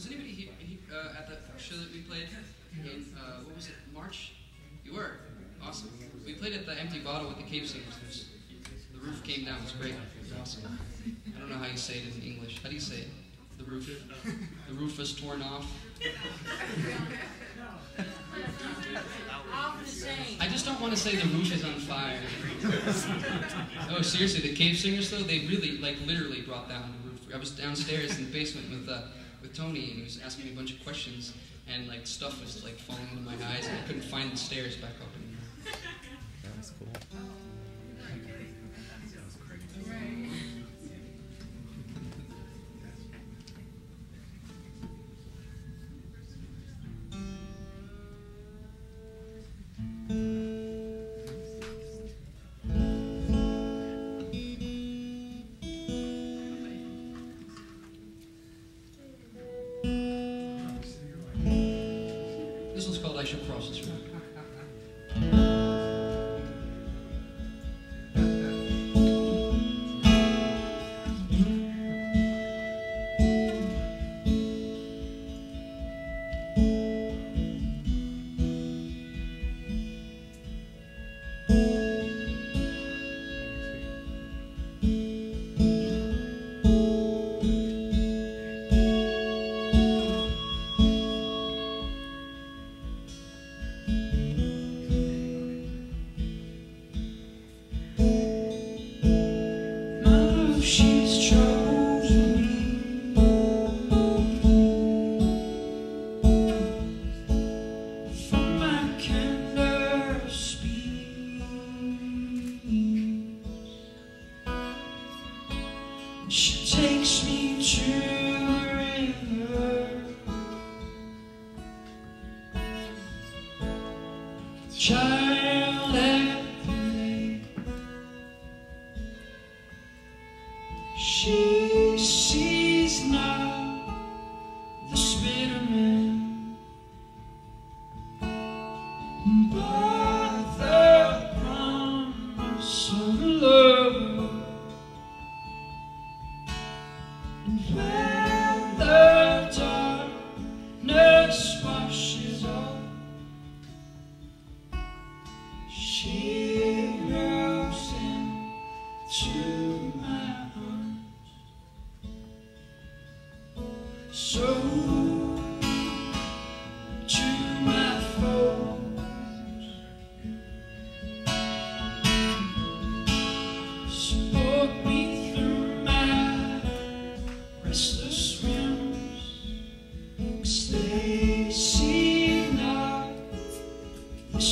Was anybody he, uh, at that show that we played in, uh, what was it, March? You were? Awesome. We played at the Empty Bottle with the Cave Singers. The roof came down. It was great. Awesome. I don't know how you say it in English. How do you say it? The roof? The roof was torn off. I just don't want to say the roof is on fire. oh, seriously, the Cave Singers though, they really, like, literally brought down the roof. I was downstairs in the basement with uh, with Tony, and he was asking me a bunch of questions, and like stuff was like falling into my eyes, and I couldn't find the stairs back up anymore. That was cool. This one's called She takes me to river, child darkness washes off, she moves into my arms. So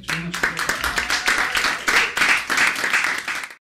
Gente.